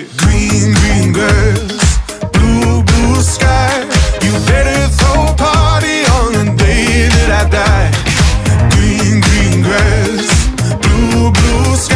Green, green grass, blue, blue sky. You better throw a party on the day that I die. Green, green grass, blue, blue sky.